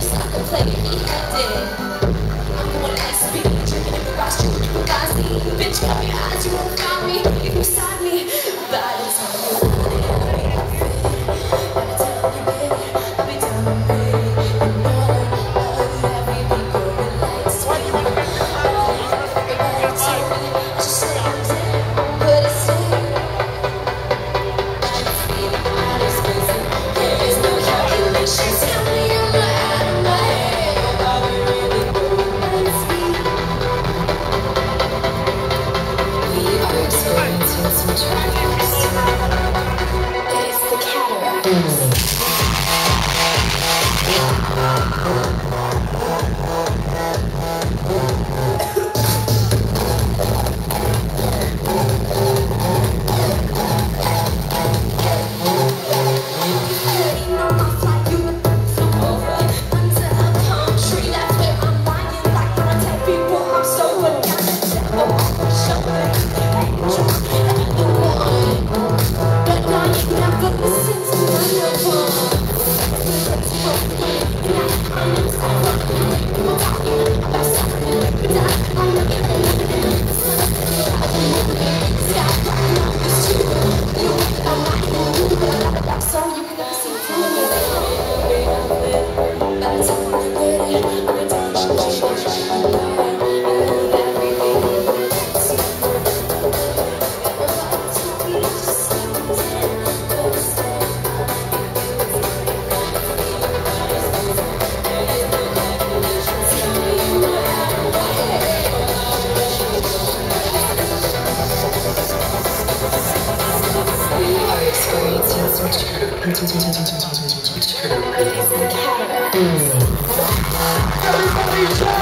I'm the one that's speaking, drinking across you, you guys see. Bitch, got me eyes, you won't find me. Gracias. Everybody